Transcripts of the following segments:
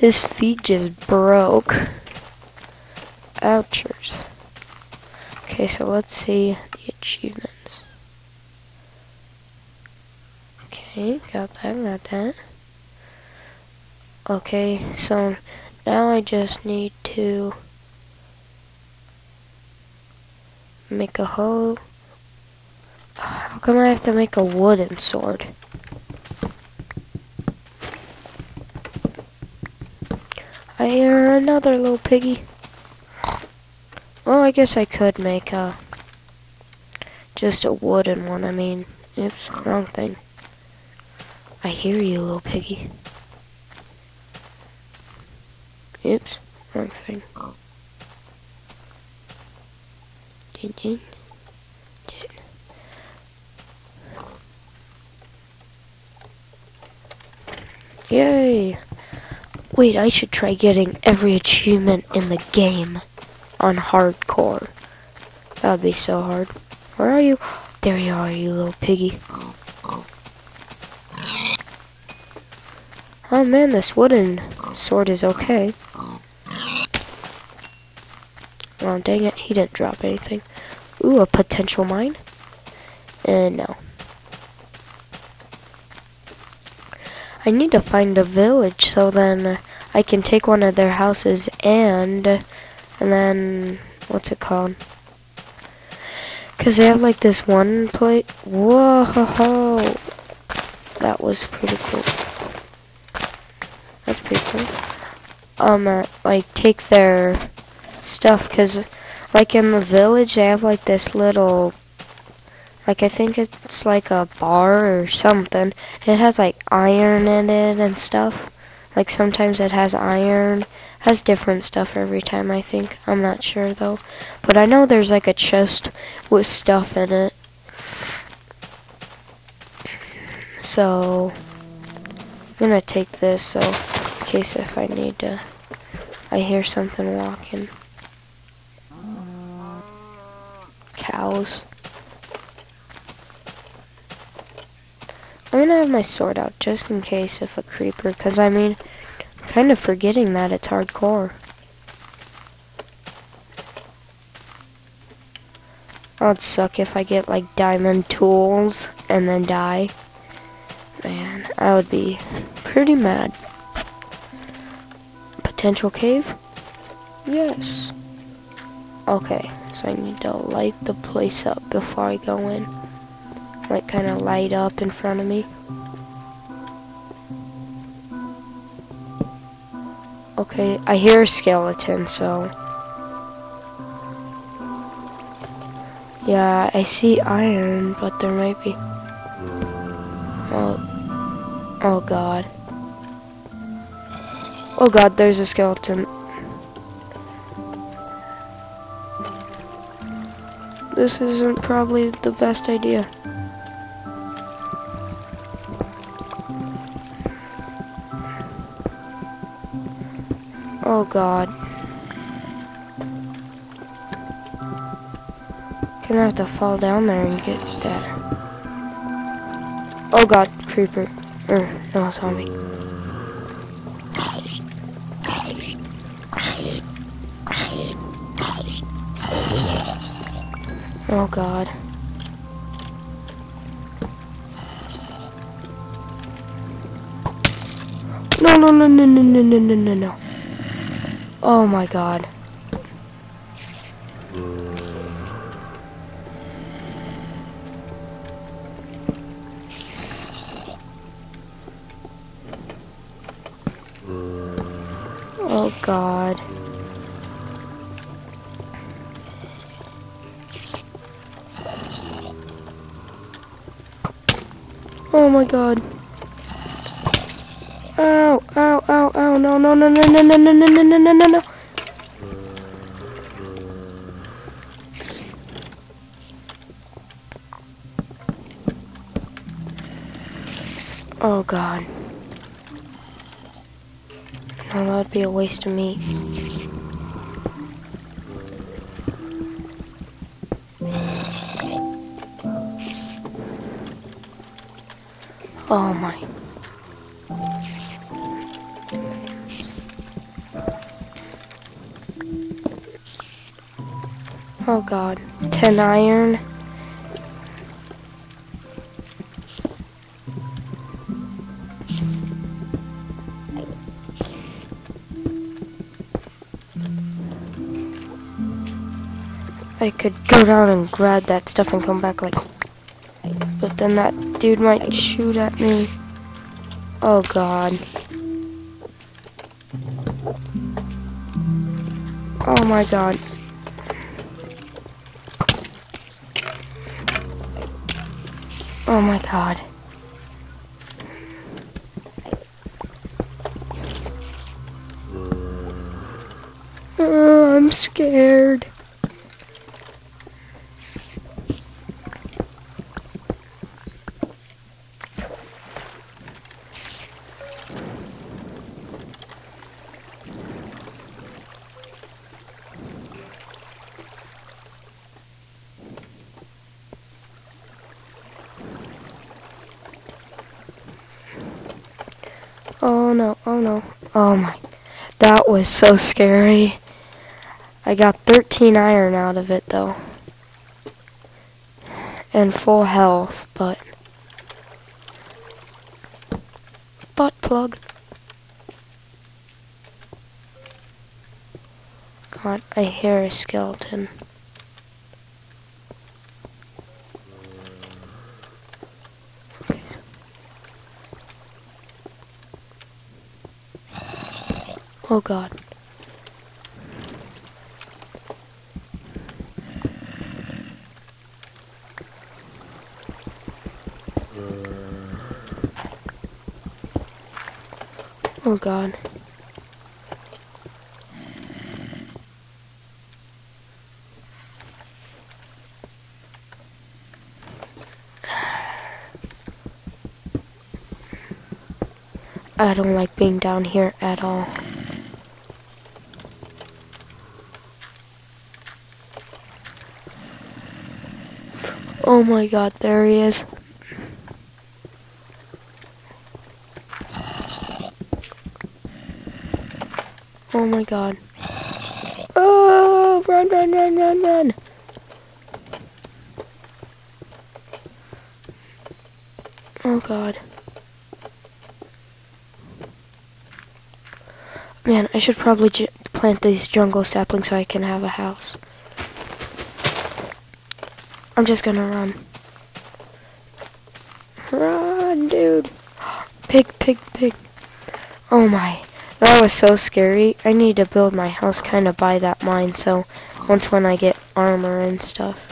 His feet just broke. Ouchers. Okay, so let's see the achievements. Okay, got that, got that. Okay, so now I just need to make a hoe. How come I have to make a wooden sword? I hear another little piggy. Well, I guess I could make a just a wooden one. I mean, oops, wrong thing. I hear you, little piggy. Oops, wrong thing. Ding, ding. Ding. Yay! Wait, I should try getting every achievement in the game on hardcore. That would be so hard. Where are you? There you are, you little piggy. Oh man, this wooden sword is okay. Oh, dang it, he didn't drop anything. Ooh, a potential mine? And uh, no. I need to find a village so then I can take one of their houses and, and then, what's it called? Because they have like this one plate. Whoa, that was pretty cool. That's pretty cool. Um, uh, like take their stuff because, like in the village, they have like this little like I think it's like a bar or something. It has like iron in it and stuff. Like sometimes it has iron. Has different stuff every time I think. I'm not sure though. But I know there's like a chest with stuff in it. So I'm gonna take this so in case if I need to I hear something walking. Cows. I'm gonna have my sword out just in case if a creeper, because I mean, I'm kind of forgetting that it's hardcore. It'd suck if I get like diamond tools and then die. Man, I would be pretty mad. Potential cave? Yes. Okay, so I need to light the place up before I go in like kind of light up in front of me. Okay, I hear a skeleton, so... Yeah, I see iron, but there might be... Oh, oh god. Oh god, there's a skeleton. This isn't probably the best idea. Oh god. Gonna have to fall down there and get that. Oh god, creeper. Er, no, zombie. Oh god. No, no, no, no, no, no, no, no, no, no. Oh my god. Oh god. Oh my god. No, no, no, no, no, no, no, no, no, no, no, no. Oh god. No, that would be a waste of meat. Oh my. Oh god. 10 iron. I could go down and grab that stuff and come back like... But then that dude might shoot at me. Oh god. Oh my god. Oh my god. Uh, I'm scared. Oh no, oh no. Oh my. That was so scary. I got 13 iron out of it though. And full health, but. Butt plug. God, I hear a skeleton. Okay. Oh god. Oh god. I don't like being down here at all. Oh my god, there he is. Oh my god. Oh, run, run, run, run, run. Oh god. Man, I should probably plant these jungle saplings so I can have a house. I'm just gonna run. Run, dude. Pig, pig, pig. Oh my. That was so scary. I need to build my house kind of by that mine, so once when I get armor and stuff.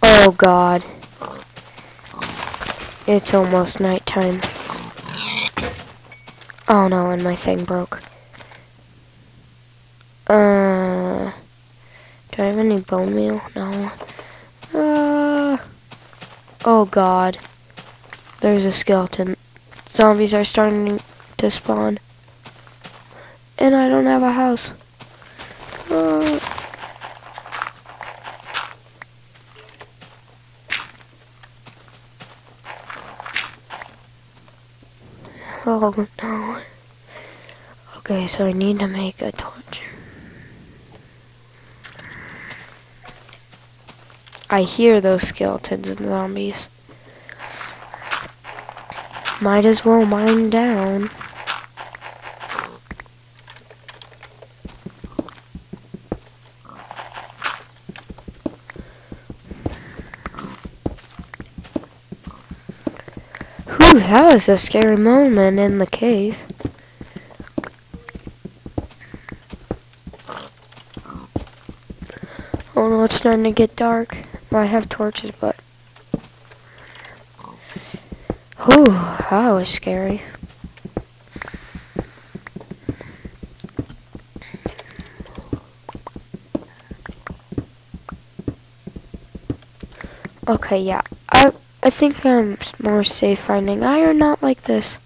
Oh god. It's almost nighttime. Oh no, and my thing broke. Uh, do I have any bone meal? No. Uh, oh god. There's a skeleton. Zombies are starting to spawn. And I don't have a house. Uh, Oh no. Okay, so I need to make a torch. I hear those skeletons and zombies. Might as well mine down. Whew, that was a scary moment in the cave. Oh no, it's starting to get dark. I have torches, but... Whew, that was scary. Okay, yeah. I think I'm more safe finding iron, not like this.